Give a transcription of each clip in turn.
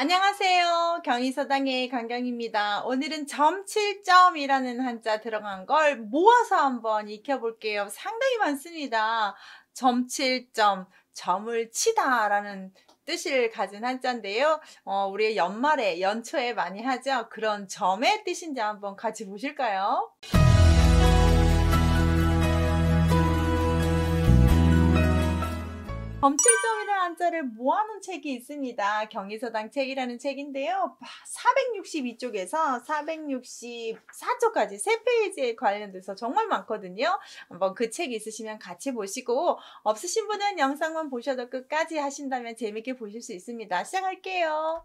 안녕하세요. 경희서당의 강경입니다. 오늘은 점 7점이라는 한자 들어간 걸 모아서 한번 익혀볼게요. 상당히 많습니다. 점 7점, 점을 치다 라는 뜻을 가진 한자인데요. 어, 우리 연말에, 연초에 많이 하죠. 그런 점의 뜻인지 한번 같이 보실까요? 범칠점이라는 한자를 모아놓은 책이 있습니다. 경의서당 책이라는 책인데요. 462쪽에서 464쪽까지 세 페이지에 관련돼서 정말 많거든요. 한번 그 책 있으시면 같이 보시고 없으신 분은 영상만 보셔도 끝까지 하신다면 재밌게 보실 수 있습니다. 시작할게요.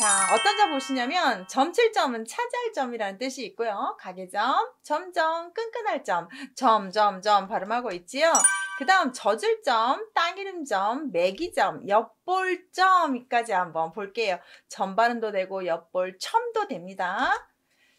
자, 어떤 점 보시냐면 점칠점은 차지할 점이라는 뜻이 있고요. 가게점, 점점, 끈끈할 점, 점, 점, 점 발음하고 있지요. 그 다음 젖을 점, 땅이름 점, 매기점, 엿볼점까지 한번 볼게요. 점 발음도 되고 엿볼 첨도 됩니다.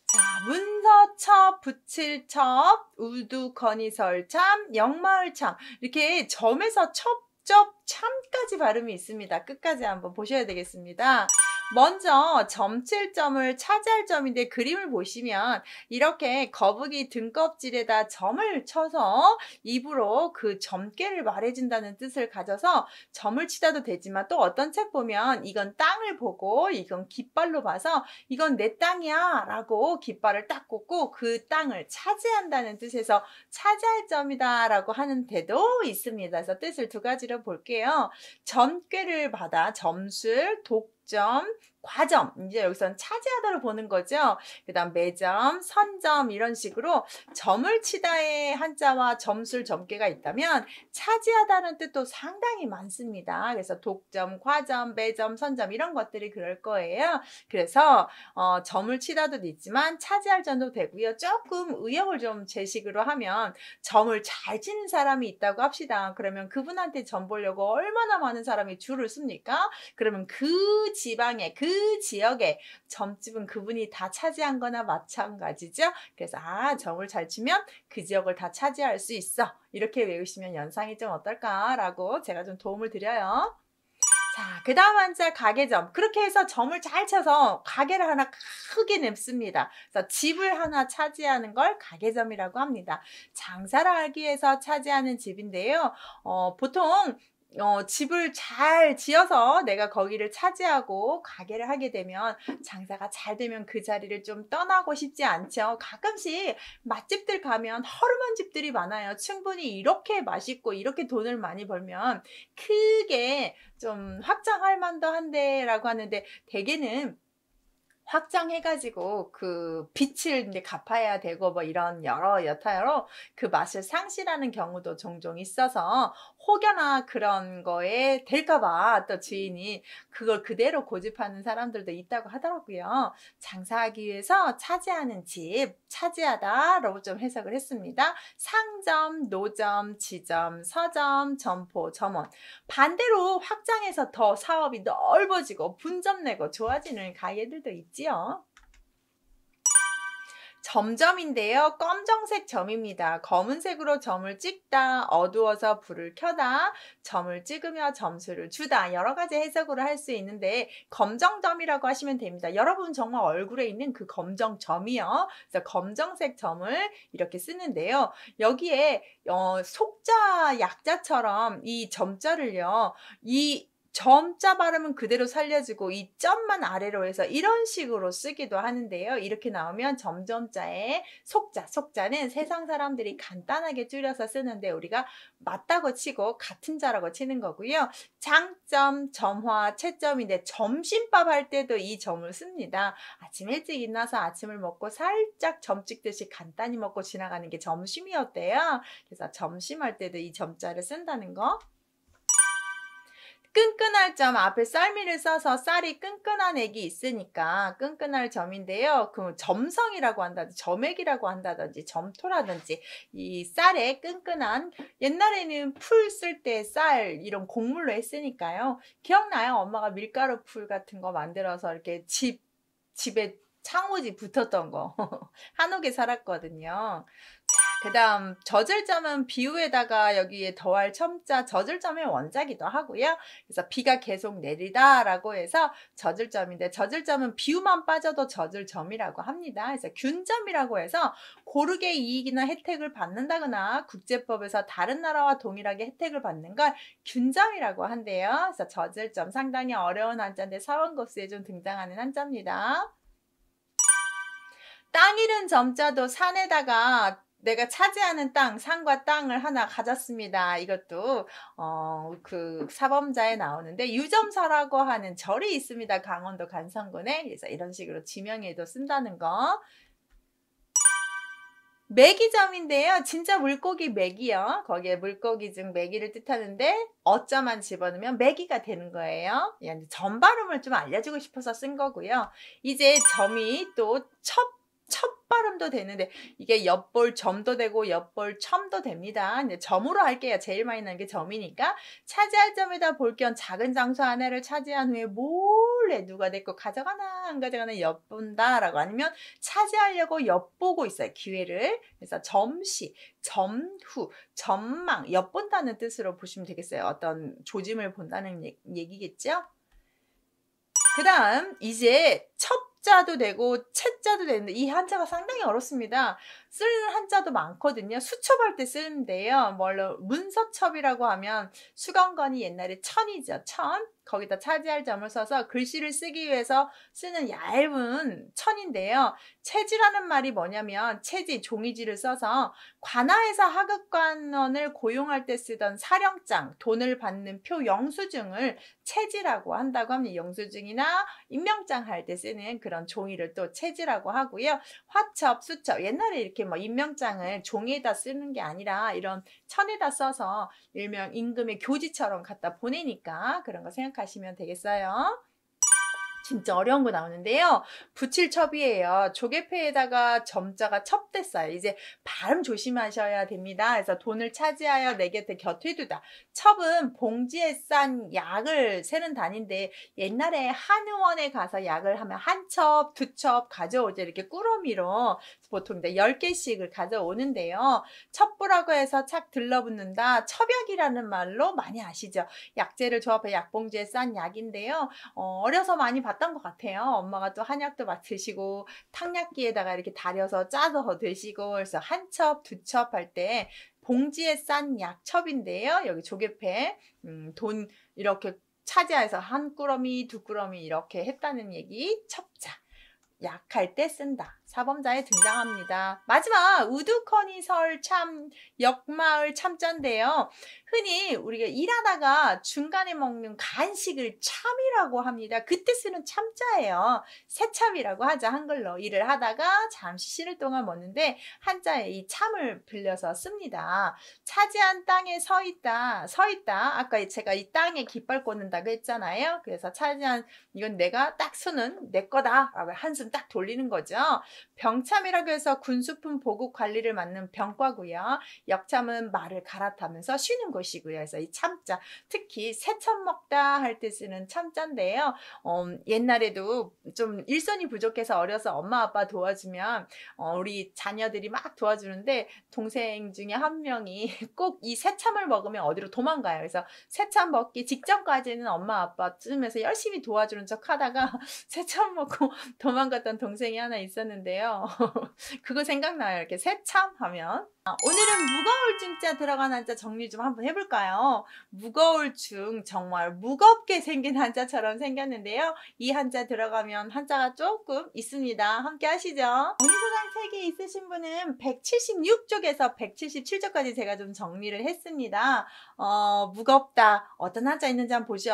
자, 문서첩, 붙일첩, 우두, 건이설참, 영마을참 이렇게 점에서 첩, 접, 참까지 발음이 있습니다. 끝까지 한번 보셔야 되겠습니다. 먼저 점칠점을 차지할 점인데 그림을 보시면 이렇게 거북이 등껍질에다 점을 쳐서 입으로 그 점괘를 말해준다는 뜻을 가져서 점을 치다도 되지만 또 어떤 책 보면 이건 땅을 보고 이건 깃발로 봐서 이건 내 땅이야 라고 깃발을 딱 꽂고 그 땅을 차지한다는 뜻에서 차지할 점이다 라고 하는 데도 있습니다. 그래서 뜻을 두 가지로 볼게요. 점괘를 받아 점술, 독 점, 과점 이제 여기선 차지하다를 보는 거죠. 그 다음 매점, 선점 이런 식으로 점을 치다의 한자와 점술 점괘가 있다면 차지하다는 뜻도 상당히 많습니다. 그래서 독점, 과점, 매점, 선점 이런 것들이 그럴 거예요. 그래서 어, 점을 치다도 있지만 차지할 점도 되고요. 조금 의역을 좀 제식으로 하면 점을 잘 치는 사람이 있다고 합시다. 그러면 그분한테 점 보려고 얼마나 많은 사람이 줄을 씁니까? 그러면 그 지방에 그 지역에 점집은 그분이 다 차지한 거나 마찬가지죠. 그래서 아 점을 잘 치면 그 지역을 다 차지할 수 있어. 이렇게 외우시면 연상이 좀 어떨까라고 제가 좀 도움을 드려요. 자, 그 다음 한자 가게점. 그렇게 해서 점을 잘 쳐서 가게를 하나 크게 냅습니다. 그래서 집을 하나 차지하는 걸 가게점이라고 합니다. 장사를 하기 위해서 차지하는 집인데요. 어, 보통 어, 집을 잘 지어서 내가 거기를 차지하고 가게를 하게 되면 장사가 잘 되면 그 자리를 좀 떠나고 싶지 않죠. 가끔씩 맛집들 가면 허름한 집들이 많아요. 충분히 이렇게 맛있고 이렇게 돈을 많이 벌면 크게 좀 확장할 만도 한데라고 하는데 대개는 확장해가지고 그 빚을 이제 갚아야 되고 뭐 이런 여러 여타여러 그 맛을 상실하는 경우도 종종 있어서 혹여나 그런 거에 될까봐 또 주인이 그걸 그대로 고집하는 사람들도 있다고 하더라고요. 장사하기 위해서 차지하는 집, 차지하다라고 좀 해석을 했습니다. 상점, 노점, 지점, 서점, 점포, 점원. 반대로 확장해서 더 사업이 넓어지고 분점 내고 좋아지는 가게들도 있지요. 점점인데요. 검정색 점입니다. 검은색으로 점을 찍다, 어두워서 불을 켜다, 점을 찍으며 점수를 주다. 여러 가지 해석으로 할 수 있는데 검정점이라고 하시면 됩니다. 여러분 정말 얼굴에 있는 그 검정점이요. 그래서 검정색 점을 이렇게 쓰는데요. 여기에 어, 속자 약자처럼 이 점자를요. 이 점자 발음은 그대로 살려주고 이 점만 아래로 해서 이런 식으로 쓰기도 하는데요. 이렇게 나오면 점점자의 속자, 속자는 세상 사람들이 간단하게 줄여서 쓰는데 우리가 맞다고 치고 같은 자라고 치는 거고요. 장점, 점화, 채점인데 점심밥 할 때도 이 점을 씁니다. 아침 일찍 일어나서 아침을 먹고 살짝 점 찍듯이 간단히 먹고 지나가는 게 점심이었대요. 그래서 점심할 때도 이 점자를 쓴다는 거. 끈끈할 점 앞에 쌀미를 써서 쌀이 끈끈한 액이 있으니까 끈끈할 점인데요. 그 점성이라고 한다든지 점액이라고 한다든지 점토라든지 이 쌀에 끈끈한 옛날에는 풀 쓸 때 쌀 이런 곡물로 했으니까요. 기억나요? 엄마가 밀가루 풀 같은 거 만들어서 이렇게 집 집에 창호지 붙었던 거 한옥에 살았거든요. 그 다음 젖을점은 비 우에다가 여기에 더할 첨자 젖을점의 원자기도 하고요. 그래서 비가 계속 내리다라고 해서 젖을점인데 젖을점은 비 우만 빠져도 젖을점이라고 합니다. 그래서 균점이라고 해서 고르게 이익이나 혜택을 받는다거나 국제법에서 다른 나라와 동일하게 혜택을 받는 걸 균점이라고 한대요. 그래서 젖을점 상당히 어려운 한자인데 사원급수에 좀 등장하는 한자입니다. 땅 잃은 점자도 산에다가 내가 차지하는 땅, 산과 땅을 하나 가졌습니다. 이것도 어, 그 사범자에 나오는데 유점서라고 하는 절이 있습니다. 강원도 간선군에. 그래서 이런 식으로 지명에도 쓴다는 거. 매기점인데요. 진짜 물고기 매기요. 거기에 물고기 중 매기를 뜻하는데 어쩌만 집어넣으면 매기가 되는 거예요. 점 발음을 좀 알려주고 싶어서 쓴 거고요. 이제 점이 또첩 첫 발음도 되는데 이게 엿볼 점도 되고 엿볼 첨도 됩니다. 이제 점으로 할게요. 제일 많이 나는 게 점이니까 차지할 점에다 볼 겸 작은 장소 하나를 차지한 후에 몰래 누가 내거 가져가나 안 가져가나 엿본다라고 아니면 차지하려고 엿보고 있어요. 기회를. 그래서 점시, 점후, 점망, 엿본다는 뜻으로 보시면 되겠어요. 어떤 조짐을 본다는 얘기겠죠? 그 다음 이제 첫 자도 되고 채자도 되는데 이 한자가 상당히 어렵습니다. 쓰는 한자도 많거든요. 수첩할 때 쓰는데요. 뭘로 문서첩이라고 하면 수건건이 옛날에 천이죠. 천. 거기다 차지할 점을 써서 글씨를 쓰기 위해서 쓰는 얇은 천인데요. 체지라는 말이 뭐냐면 체지, 종이지를 써서 관아에서 하급관원을 고용할 때 쓰던 사령장, 돈을 받는 표 영수증을 체지라고 한다고 합니다. 영수증이나 임명장 할 때 쓰는 그런 종이를 또 체지라고 하고요. 화첩, 수첩, 옛날에 이렇게 뭐 임명장을 종이에다 쓰는 게 아니라 이런 천에다 써서 일명 임금의 교지처럼 갖다 보내니까 그런 거 생각하시면 되겠어요. 진짜 어려운 거 나오는데요. 붙일첩이에요. 조개패에다가 점자가 첩됐어요. 이제 발음 조심하셔야 됩니다. 그래서 돈을 차지하여 내 곁에 곁에 두다. 첩은 봉지에 싼 약을 세는 단인데 옛날에 한의원에 가서 약을 하면 한 첩, 두 첩 가져오죠. 이렇게 꾸러미로 보통 10개씩을 가져오는데요. 첩부라고 해서 착 들러붙는다. 첩약이라는 말로 많이 아시죠? 약재를 조합해 약봉지에 싼 약인데요. 어, 어려서 많이 봤 봤던 것 같아요. 엄마가 또 한약도 막 드시고 탕약기에다가 이렇게 달여서 짜서 드시고 그래서 한 첩, 두 첩 할 때 봉지에 싼 약첩인데요. 여기 조개패 음, 돈 이렇게 차지해서 한 꾸러미, 두 꾸러미 이렇게 했다는 얘기 첩자. 약할 때 쓴다. 사범자에 등장합니다. 마지막 우두커니 설 참 역마을 참자인데요. 흔히 우리가 일하다가 중간에 먹는 간식을 참이라고 합니다. 그때 쓰는 참자예요. 새참이라고 하죠. 한글로 일을 하다가 잠시 쉬는 동안 먹는데 한자에 이 참을 빌려서 씁니다. 차지한 땅에 서 있다. 서 있다. 아까 제가 이 땅에 깃발 꽂는다고 했잖아요. 그래서 차지한 이건 내가 딱 쓰는 내 거다. 한숨 딱 돌리는 거죠. 병참이라고 해서 군수품 보급 관리를 맡는 병과고요. 역참은 말을 갈아타면서 쉬는 곳이고요. 그래서 이 참자, 특히 새참 먹다 할 때 쓰는 참자인데요. 어, 옛날에도 좀 일손이 부족해서 어려서 엄마 아빠 도와주면 어, 우리 자녀들이 막 도와주는데 동생 중에 한 명이 꼭 이 새참을 먹으면 어디로 도망가요. 그래서 새참 먹기 직전까지는 엄마 아빠 쯤에서 열심히 도와주는 척 하다가 새참 먹고 도망갔던 동생이 하나 있었는데 요. 있어요. 그거 생각나요. 이렇게 새참 하면. 아, 오늘은 무거울 중자 들어간 한자 정리 좀 한번 해볼까요? 무거울 중 정말 무겁게 생긴 한자처럼 생겼는데요. 이 한자 들어가면 한자가 조금 있습니다. 함께 하시죠. 정리소장 책이 있으신 분은 176쪽에서 177쪽까지 제가 좀 정리를 했습니다. 어, 무겁다. 어떤 한자 있는지 한번 보죠.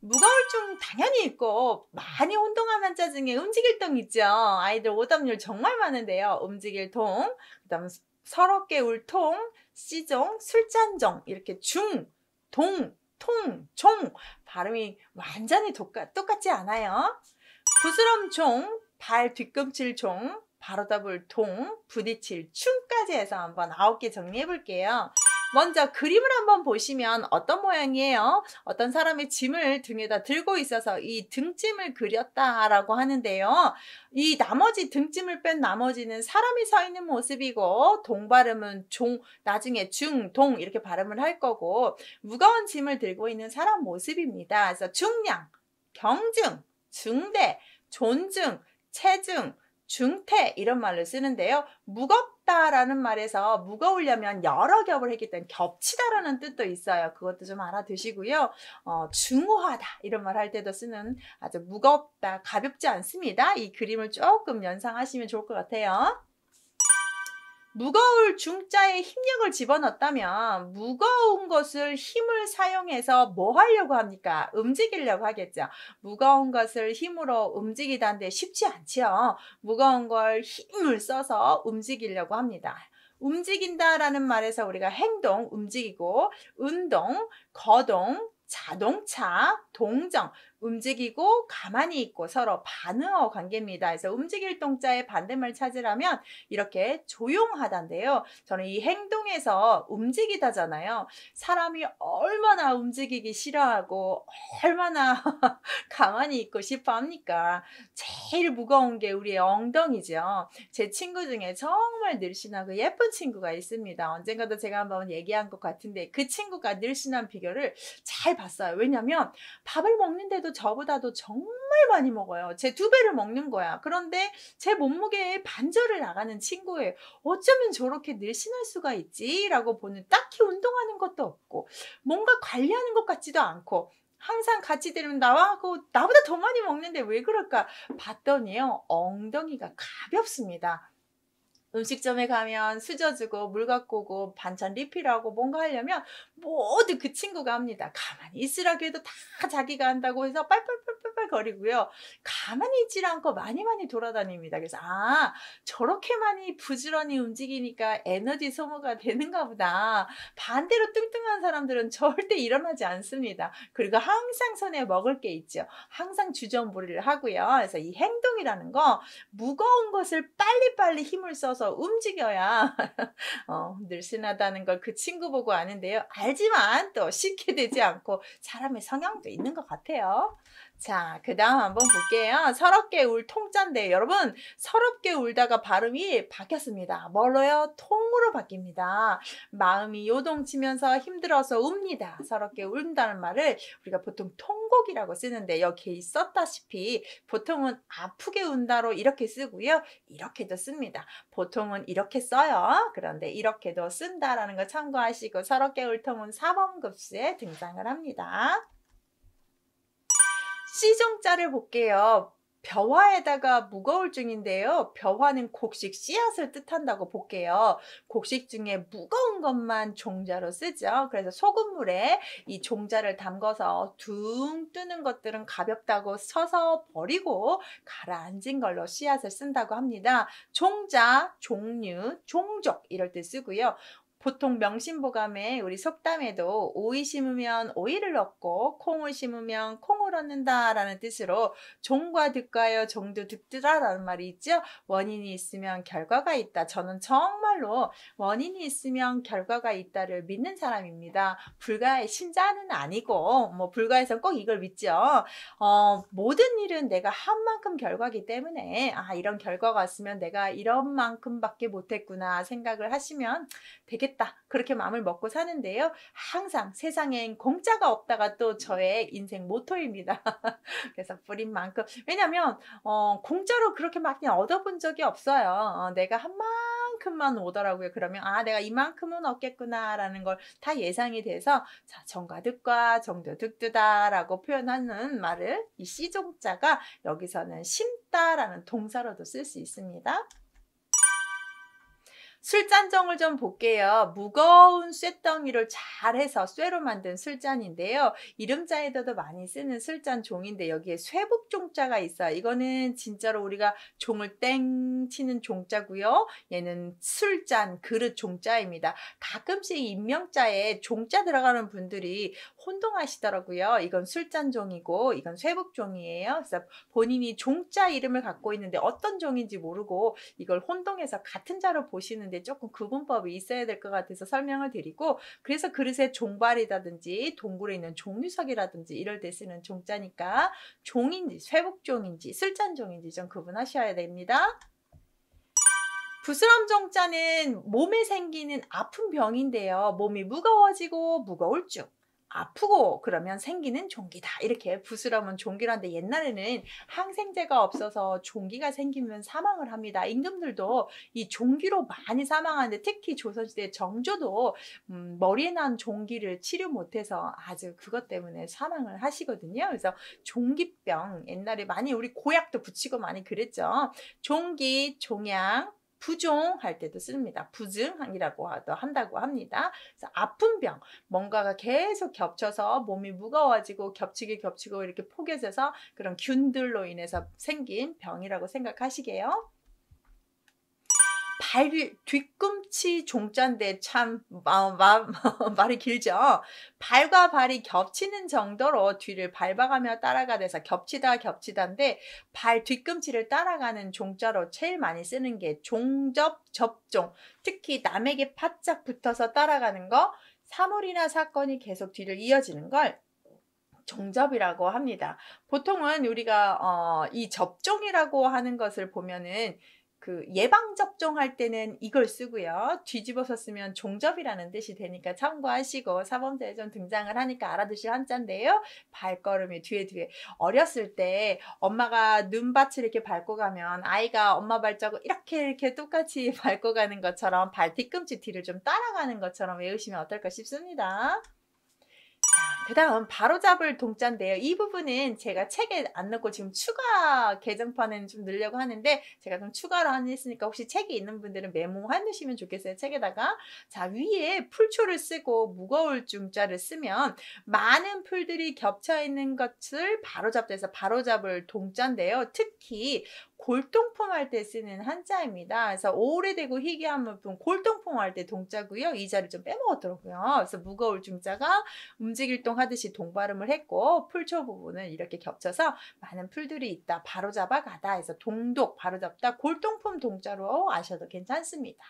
무거울 중 당연히 있고 많이 혼동한 한자 중에 움직일 동 있죠. 아이들 오답률 정말 많은데요. 움직일 동, 그다음 서럽게 울 통, 시종, 술잔종 이렇게 중, 동, 통, 종 발음이 완전히 똑같, 똑같지 않아요. 부스럼 종, 발 뒤꿈칠 종, 바로 답을 동, 부딪힐 춤까지 해서 한번 아홉 개 정리해 볼게요. 먼저 그림을 한번 보시면 어떤 모양이에요? 어떤 사람이 짐을 등에다 들고 있어서 이 등짐을 그렸다라고 하는데요. 이 나머지 등짐을 뺀 나머지는 사람이 서 있는 모습이고 동 발음은 종 나중에 중, 동 이렇게 발음을 할 거고 무거운 짐을 들고 있는 사람 모습입니다. 그래서 중량, 경중, 중대, 존중, 체중, 중태 이런 말을 쓰는데요. 무겁다라는 말에서 무거우려면 여러 겹을 했기 때문에 겹치다라는 뜻도 있어요. 그것도 좀 알아두시고요. 어, 중후하다 이런 말 할 때도 쓰는 아주 무겁다, 가볍지 않습니다. 이 그림을 조금 연상하시면 좋을 것 같아요. 무거울 중자에 힘력을 집어넣었다면 무거운 것을 힘을 사용해서 뭐 하려고 합니까? 움직이려고 하겠죠. 무거운 것을 힘으로 움직이다는데 쉽지 않지요. 무거운 걸 힘을 써서 움직이려고 합니다. 움직인다라는 말에서 우리가 행동, 움직이고 운동, 거동, 자동차, 동정, 움직이고 가만히 있고 서로 반응어 관계입니다. 그래서 움직일 동자의 반대말 찾으라면 이렇게 조용하다인데요. 저는 이 행동에서 움직이다잖아요. 사람이 얼마나 움직이기 싫어하고 얼마나 가만히 있고 싶어 합니까? 제일 무거운 게 우리의 엉덩이죠. 제 친구 중에 정말 늘씬하고 예쁜 친구가 있습니다. 언젠가도 제가 한번 얘기한 것 같은데 그 친구가 늘씬한 비결을 잘 봤어요. 왜냐면 밥을 먹는데도 저보다도 정말 많이 먹어요. 제 두 배를 먹는 거야. 그런데 제 몸무게의 반절을 나가는 친구예요. 어쩌면 저렇게 늘씬할 수가 있지? 라고 보는 딱히 운동하는 것도 없고 뭔가 관리하는 것 같지도 않고 항상 같이 들으면 나하고 나보다 더 많이 먹는데 왜 그럴까 봤더니요 엉덩이가 가볍습니다. 음식점에 가면 수저주고 물 갖고 오고 반찬 리필하고 뭔가 하려면 모두 그 친구가 합니다. 가만히 있으라고 해도 다 자기가 한다고 해서 빨빨빨빨빨 거리고요. 가만히 있질 않고 많이 많이 돌아다닙니다. 그래서 아 저렇게 많이 부지런히 움직이니까 에너지 소모가 되는가 보다. 반대로 뚱뚱한 사람들은 절대 일어나지 않습니다. 그리고 항상 손에 먹을 게 있죠. 항상 주전부리를 하고요. 그래서 이 행동이라는 거 무거운 것을 빨리빨리 힘을 써서 움직여야 어, 늘씬하다는 걸 그 친구 보고 아는데요. 알지만 또 쉽게 되지 않고 사람의 성향도 있는 것 같아요. 자, 그 다음 한번 볼게요. 서럽게 울 통자인데 여러분 서럽게 울다가 발음이 바뀌었습니다. 뭘로요? 통으로 바뀝니다. 마음이 요동치면서 힘들어서 웁니다. 서럽게 운다는 말을 우리가 보통 통곡이라고 쓰는데 여기에 있었다시피 보통은 아프게 운다로 이렇게 쓰고요. 이렇게도 씁니다. 보통은 이렇게 써요. 그런데 이렇게도 쓴다라는 거 참고하시고 서럽게 울통 은 4번 급수에 등장을 합니다. C종자를 볼게요. 벼화에다가 무거울 중인데요. 벼화는 곡식 씨앗을 뜻한다고 볼게요. 곡식 중에 무거운 것만 종자로 쓰죠. 그래서 소금물에 이 종자를 담궈서 둥 뜨는 것들은 가볍다고 쳐서 버리고 가라앉은 걸로 씨앗을 쓴다고 합니다. 종자, 종류, 종족 이럴 때 쓰고요. 보통 명심보감에 우리 속담에도 오이 심으면 오이를 얻고 콩을 심으면 콩을 얻는다라는 뜻으로 종과 득과여 종도 득드라라는 말이 있죠. 원인이 있으면 결과가 있다. 저는 정말로 원인이 있으면 결과가 있다를 믿는 사람입니다. 불가의 신자는 아니고 뭐 불가에서 꼭 이걸 믿죠. 어, 모든 일은 내가 한 만큼 결과기 때문에 아 이런 결과가 왔으면 내가 이런 만큼밖에 못했구나 생각을 하시면 되겠다. 그렇게 마음을 먹고 사는데요. 항상 세상엔 공짜가 없다가 또 저의 인생 모토입니다. 그래서 뿌린 만큼. 왜냐면, 어, 공짜로 그렇게 많이 얻어본 적이 없어요. 어, 내가 한 만큼만 오더라고요. 그러면, 아, 내가 이만큼은 얻겠구나라는 걸 다 예상이 돼서, 자, 정과득과 정도득두다라고 표현하는 말을 이 씨종자가 여기서는 심다라는 동사로도 쓸 수 있습니다. 술잔정을 좀 볼게요. 무거운 쇠덩이를 잘해서 쇠로 만든 술잔인데요. 이름자에도 많이 쓰는 술잔 종인데 여기에 쇠북 종자가 있어요. 이거는 진짜로 우리가 종을 땡 치는 종자고요. 얘는 술잔, 그릇 종자입니다. 가끔씩 인명자에 종자 들어가는 분들이 혼동하시더라고요. 이건 술잔 종이고 이건 쇠북 종이에요. 그래서 본인이 종자 이름을 갖고 있는데 어떤 종인지 모르고 이걸 혼동해서 같은 자로 보시는데 조금 구분법이 있어야 될 것 같아서 설명을 드리고 그래서 그릇에 종발이라든지 동굴에 있는 종류석이라든지 이럴 때 쓰는 종자니까 종인지 쇠북종인지 술잔종인지 좀 구분하셔야 됩니다. 부스럼 종자는 몸에 생기는 아픈 병인데요. 몸이 무거워지고 무거울 쭉. 아프고 그러면 생기는 종기다. 이렇게 부스럼은 종기라는데 옛날에는 항생제가 없어서 종기가 생기면 사망을 합니다. 임금들도 이 종기로 많이 사망하는데 특히 조선시대 정조도 음, 머리에 난 종기를 치료 못해서 아주 그것 때문에 사망을 하시거든요. 그래서 종기병 옛날에 많이 우리 고약도 붙이고 많이 그랬죠. 종기, 종양, 부종할 때도 씁니다. 부증이라고 한다고 합니다. 그래서 아픈 병, 뭔가가 계속 겹쳐서 몸이 무거워지고 겹치게 겹치고 이렇게 포개져서 그런 균들로 인해서 생긴 병이라고 생각하시게요. 발 뒤꿈치 종자인데 참 마, 마, 말이 길죠. 발과 발이 겹치는 정도로 뒤를 밟아가며 따라가돼서 겹치다 겹치다인데 발 뒤꿈치를 따라가는 종자로 제일 많이 쓰는 게 종접 접종. 특히 남에게 바짝 붙어서 따라가는 거 사물이나 사건이 계속 뒤를 이어지는 걸 종접이라고 합니다. 보통은 우리가 어, 이 접종이라고 하는 것을 보면은 그 예방 접종할 때는 이걸 쓰고요. 뒤집어서 쓰면 종접이라는 뜻이 되니까 참고하시고 사범대에 좀 등장을 하니까 알아두실 한자인데요. 발걸음이 뒤에 뒤에 어렸을 때 엄마가 눈밭을 이렇게 밟고 가면 아이가 엄마 발자국 이렇게 이렇게 똑같이 밟고 가는 것처럼 발 뒤꿈치 뒤를 좀 따라가는 것처럼 외우시면 어떨까 싶습니다. 그 다음 바로잡을 동자인데요. 이 부분은 제가 책에 안 넣고 지금 추가 개정판에는 좀 넣으려고 하는데 제가 좀 추가로 안 했으니까 혹시 책이 있는 분들은 메모해 놓으시면 좋겠어요. 책에다가 자 위에 풀초를 쓰고 무거울 중자를 쓰면 많은 풀들이 겹쳐 있는 것을 바로잡다 해서 바로잡을 동자인데요. 특히 골동품 할 때 쓰는 한자입니다. 그래서 오래되고 희귀한 물품 골동품 할 때 동자고요. 이 자를 좀 빼먹었더라고요. 그래서 무거울 중자가 움직일 동 하듯이 동발음을 했고 풀초 부분은 이렇게 겹쳐서 많은 풀들이 있다. 바로잡아 가다 해서 동독 바로잡다 골동품 동자로 아셔도 괜찮습니다.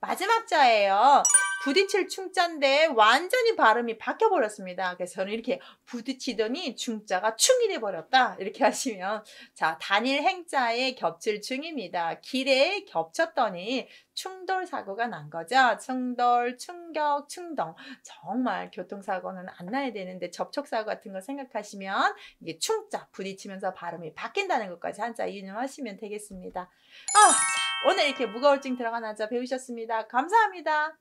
마지막 자예요. 부딪힐 충자인데 완전히 발음이 바뀌어버렸습니다. 그래서 저는 이렇게 부딪히더니 중자가 충이 돼버렸다. 이렇게 하시면 자 단일 행자에 겹칠 충입니다. 길에 겹쳤더니 충돌 사고가 난 거죠. 충돌, 충격, 충동. 정말 교통사고는 안 나야 되는데 접촉사고 같은 거 생각하시면 이게 충자 부딪히면서 발음이 바뀐다는 것까지 한자 이용하시면 되겠습니다. 아, 자, 오늘 이렇게 무거울증 들어간 한자 배우셨습니다. 감사합니다.